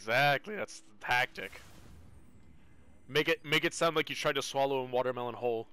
Exactly, that's the tactic. Make it make it sound like you tried to swallow a watermelon whole.